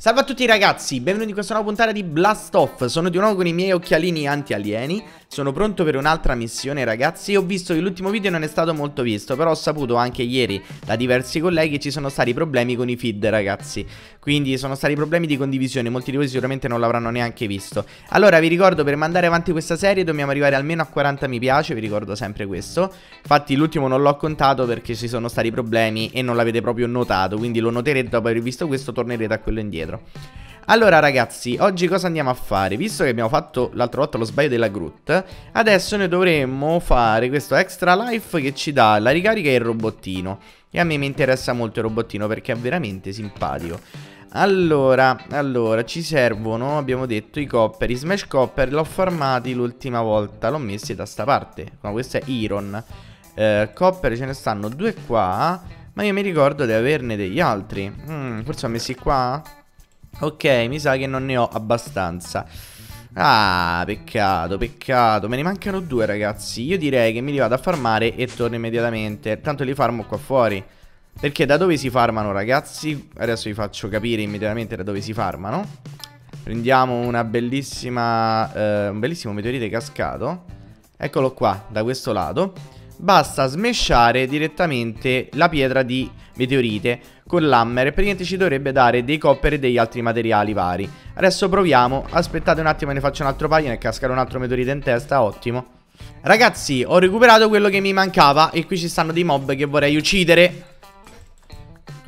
Salve a tutti ragazzi, benvenuti in questa nuova puntata di Blast Off. Sono di nuovo con i miei occhialini anti-alieni. Sono pronto per un'altra missione ragazzi. Ho visto che l'ultimo video non è stato molto visto Però ho saputo anche ieri da diversi colleghi ci sono stati problemi con i feed ragazzi. Quindi sono stati problemi di condivisione Molti di voi sicuramente non l'avranno neanche visto. Allora vi ricordo per mandare avanti questa serie dobbiamo arrivare almeno a 40 mi piace Vi ricordo sempre questo. Infatti l'ultimo non l'ho contato perché ci sono stati problemi e non l'avete proprio notato Quindi lo noterete dopo aver visto questo tornerete a quello indietro indietro. Allora ragazzi, oggi cosa andiamo a fare? Visto che abbiamo fatto l'altra volta lo sbaglio della Groot Adesso noi dovremmo fare questo extra life che ci dà la ricarica e il robottino E a me mi interessa molto il robottino perché è veramente simpatico allora, allora, ci servono, abbiamo detto, i copper I smash copper l'ho farmati l'ultima volta L'ho messi da sta parte No, questo è Iron eh, Copper ce ne stanno due qua Ma io mi ricordo di averne degli altri mm, Forse ho messi qua? Ok, mi sa che non ne ho abbastanza. Ah, peccato, peccato. Me ne mancano due, ragazzi. Io direi che mi li vado a farmare e torno immediatamente. Tanto li farmo qua fuori. Perché da dove si farmano, ragazzi? Adesso vi faccio capire immediatamente da dove si farmano. Prendiamo una bellissima... Eh, un bellissimo meteorite cascato. Eccolo qua, da questo lato. Basta smesciare direttamente la pietra di meteorite con l'hammer e praticamente ci dovrebbe dare dei copper e degli altri materiali vari. Adesso proviamo, aspettate un attimo ne faccio un altro paio, ne cascare un altro meteorite in testa, ottimo. Ragazzi, ho recuperato quello che mi mancava e qui ci stanno dei mob che vorrei uccidere.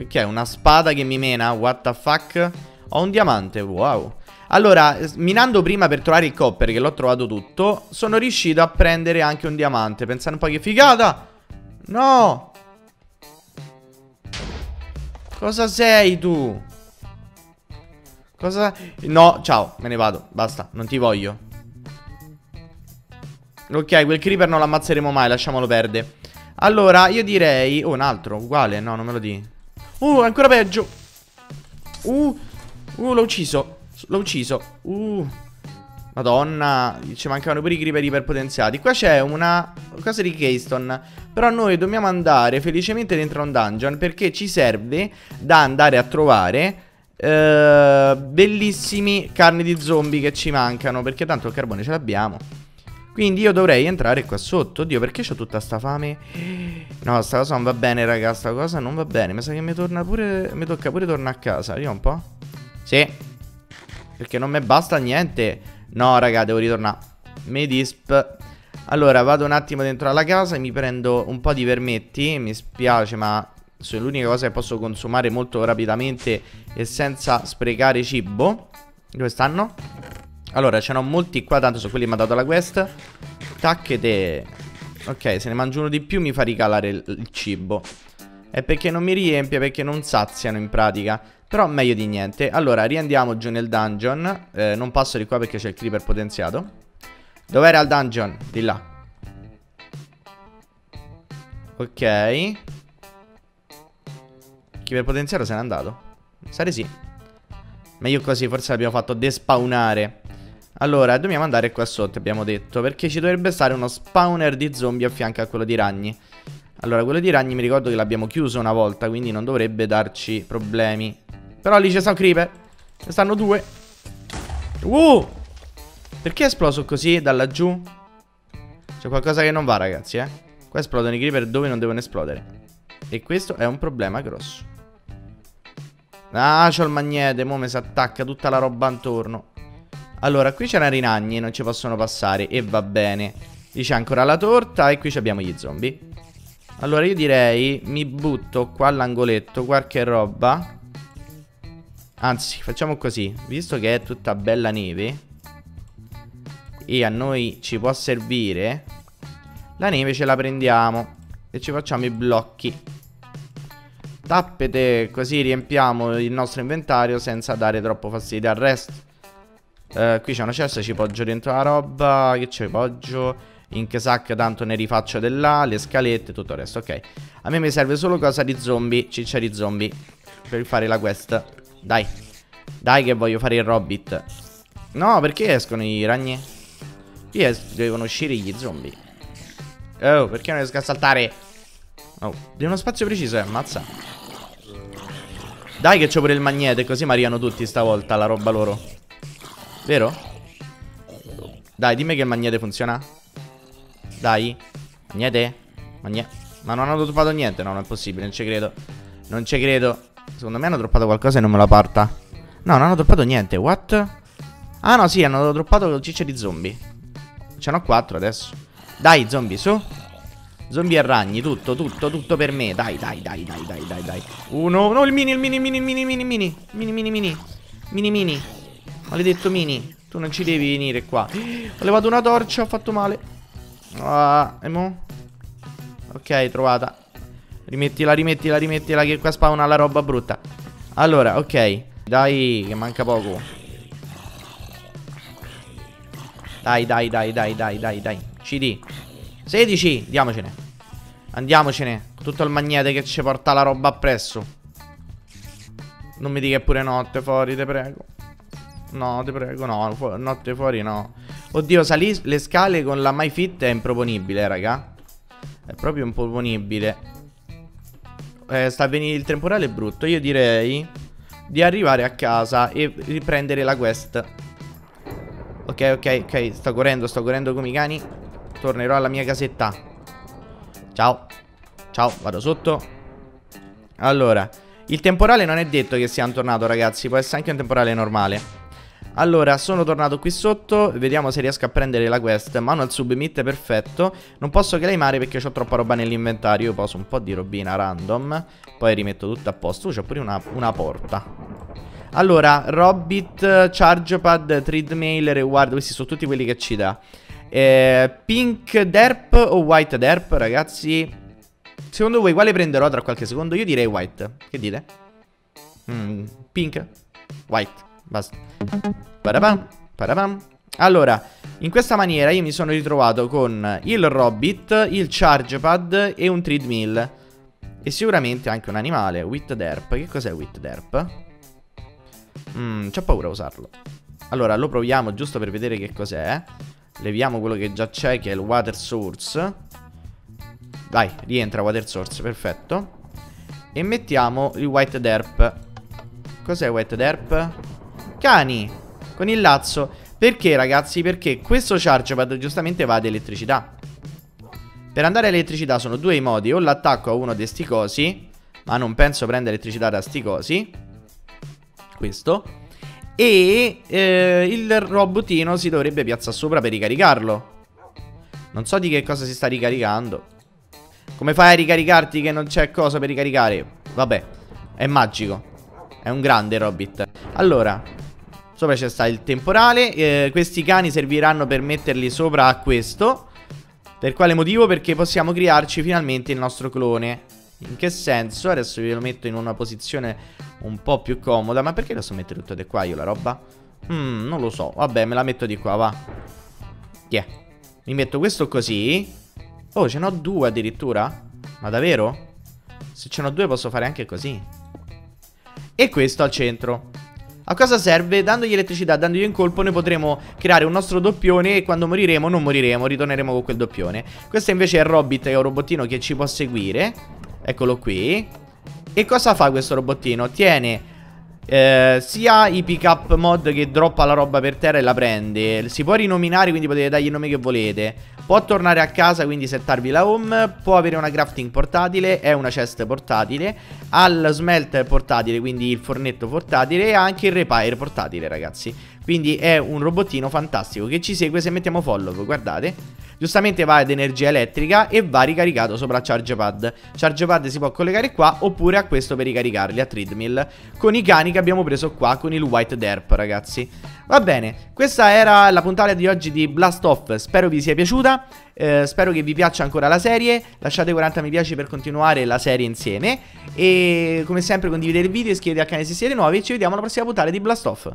Che è? Una spada che mi mena? What the fuck? Ho un diamante, wow. Allora, minando prima per trovare il copper, che l'ho trovato tutto, sono riuscito a prendere anche un diamante. Pensate un po' che figata! No! Cosa sei tu? Cosa... No, ciao, me ne vado, basta, non ti voglio Ok, quel creeper non l'ammazzeremo mai, lasciamolo perdere Allora, io direi... Oh, un altro, uguale, no, non me lo di Uh, ancora peggio Uh, uh, l'ho ucciso L'ho ucciso Uh Madonna, ci mancavano pure i creeper iperpotenziati. Qua c'è una cosa di Keystone. Però noi dobbiamo andare felicemente dentro un dungeon perché ci serve da andare a trovare uh, bellissimi carni di zombie che ci mancano. Perché tanto il carbone ce l'abbiamo. Quindi io dovrei entrare qua sotto. Oddio, perché ho tutta sta fame? No, sta cosa non va bene, raga. Sta cosa non va bene. Mi sa che mi torna pure. Mi tocca pure tornare a casa. Vediamo un po'. Sì. Perché non mi basta niente. No, raga, devo ritornare. Medisp. Allora, vado un attimo dentro alla casa e mi prendo un po' di vermetti. Mi spiace, ma sono l'unica cosa che posso consumare molto rapidamente e senza sprecare cibo. Dove stanno? Allora, ce n'ho molti qua, tanto sono quelli che mi ha dato la quest. Tacchete. Ok, se ne mangio uno di più mi fa ricalare il, il cibo. È perché non mi riempie, perché non saziano in pratica. Però meglio di niente Allora riandiamo giù nel dungeon eh, Non passo di qua perché c'è il creeper potenziato Dov'era il dungeon? Di là Ok Il creeper potenziato se n'è andato Sare sì Meglio così forse l'abbiamo fatto despawnare Allora dobbiamo andare qua sotto abbiamo detto Perché ci dovrebbe stare uno spawner di zombie a fianco a quello di ragni allora, quello di ragni mi ricordo che l'abbiamo chiuso una volta, quindi non dovrebbe darci problemi. Però lì c'è sta un creeper. Ne stanno due. Uh! Perché è esploso così da laggiù? C'è qualcosa che non va, ragazzi, eh. Qua esplodono i creeper dove non devono esplodere. E questo è un problema grosso. Ah, c'ho il magnete, mo mi si attacca tutta la roba intorno. Allora, qui c'erano rinagni, non ci possono passare e va bene. Lì c'è ancora la torta e qui abbiamo gli zombie. Allora io direi mi butto qua all'angoletto qualche roba Anzi, facciamo così. Visto che è tutta bella neve e a noi ci può servire, la neve ce la prendiamo e ci facciamo i blocchi. Tappete, così riempiamo il nostro inventario senza dare troppo fastidio al resto. Uh, qui c'è una cesta, ci poggio dentro la roba. Che ci poggio? Ink sack, tanto ne rifaccio dell'A, le scalette, tutto il resto, ok. A me mi serve solo cosa di zombie, ciccia di zombie, per fare la quest. Dai. Dai che voglio fare il Robbit. No, perché escono i ragni? Qui devono uscire gli zombie. Oh, perché non riesco a saltare? Oh, di uno spazio preciso, eh, ammazza. Dai che c'ho pure il magnete, così mi arrivano tutti stavolta la roba loro. Vero? Dai, dimmi che il magnete funziona. Dai. Magnete? Magnete. Ma non hanno droppato niente, no, non è possibile, non ci credo. Non ci credo. Secondo me hanno droppato qualcosa e non me la parta. No, non hanno droppato niente, what? Ah no, sì, hanno droppato ciccia di zombie. Ce n'ho quattro adesso. Dai, zombie, su. Zombie e ragni, tutto, tutto, tutto per me. Dai, dai, dai, dai, dai, dai, dai. Uno, no, il mini, il mini, il mini, il mini, mini, mini. Mini, mini, mini. Mini, mini. Maledetto mini. Tu non ci devi venire qua. Ho levato una torcia, ho fatto male. Ah, e mo? Ok, trovata. Rimettila, rimettila, rimettila che qua spawna la roba brutta. Allora, ok. Dai, che manca poco. Dai, dai, dai, dai, dai, dai, dai. CD. 16, andiamocene. Andiamocene. Tutto il magnete che ci porta la roba appresso. Non mi dica pure notte fuori, te prego. No, te prego, no. Fu notte fuori, no. Oddio, salì le scale con la MyFit è improponibile, raga. È proprio improponibile. Eh, sta venire il temporale brutto. Io direi di arrivare a casa e riprendere la quest. Ok, ok, ok. Sto correndo, sto correndo come i cani. Tornerò alla mia casetta. Ciao. Ciao, vado sotto. Allora, il temporale non è detto che sia un tornado, ragazzi. Può essere anche un temporale normale. Allora, sono tornato qui sotto, vediamo se riesco a prendere la quest Manual submit, perfetto Non posso claimare perché ho troppa roba nell'inventario Io poso un po' di robina random Poi rimetto tutto a posto uh, C'ho pure una, una porta Allora, Robbit, Chargepad, Treadmail, Reward Questi sono tutti quelli che ci dà eh, Pink Derp o White Derp, ragazzi Secondo voi quale prenderò tra qualche secondo? Io direi White Che dite? Mm, pink? White Basta. Parabam, parabam. Allora, in questa maniera io mi sono ritrovato con il Robbit, il Chargepad e un Treadmill. E sicuramente anche un animale, Wit Derp. Che cos'è Wit Derp? Mmm, c'ho paura a usarlo. Allora, lo proviamo giusto per vedere che cos'è. Leviamo quello che già c'è, che è il Water Source. Vai, rientra Water Source, perfetto. E mettiamo il White Derp. Cos'è White Derp? Cani Con il lazzo Perché ragazzi? Perché questo chargepad giustamente va ad elettricità Per andare a elettricità sono due i modi O l'attacco a uno di sti cosi Ma non penso prenda elettricità da sti cosi Questo E eh, il robotino si dovrebbe piazzare sopra per ricaricarlo. Non so di che cosa si sta ricaricando. Come fai a ricaricarti che non c'è cosa per ricaricare? Vabbè, è magico. È un grande Robit. Allora Sopra c'è sta il temporale eh, Questi cani serviranno per metterli sopra a questo. Per quale motivo? Perché possiamo crearci finalmente il nostro clone In che senso? Adesso ve lo metto in una posizione un po' più comoda Ma perché sto mettere tutto di qua io la roba? Hmm, non lo so Vabbè, me la metto di qua, va Yeah Mi metto questo così Oh, ce n'ho due addirittura? Ma davvero? Se ce n'ho due posso fare anche così E questo al centro a cosa serve? Dandogli elettricità, dandogli un colpo, noi potremo creare un nostro doppione e quando moriremo non moriremo, ritorneremo con quel doppione. Questo invece è il che è un robottino che ci può seguire. Eccolo qui. E cosa fa questo robottino? Tiene eh, sia i pick up mod che droppa la roba per terra e la prende. Si può rinominare, quindi potete dargli il nome che volete. Può tornare a casa, quindi settarvi la home. Può avere una crafting portatile, è una chest portatile. Ha il smelt portatile, quindi il fornetto portatile. E anche il repair portatile, ragazzi. Quindi è un robottino fantastico che ci segue se mettiamo follow, guardate. Giustamente va ad energia elettrica e va ricaricato sopra ChargePad. ChargePad si può collegare qua oppure a questo per ricaricarli a Treadmill. Con i cani che abbiamo preso qua con il White Derp, ragazzi. Va bene, questa era la puntata di oggi di Blast Off. Spero vi sia piaciuta. Eh, spero che vi piaccia ancora la serie. Lasciate 40 mi piace per continuare la serie insieme. E come sempre condividete il video, iscrivetevi al canale se siete nuovi e ci vediamo alla prossima puntata di Blast Off.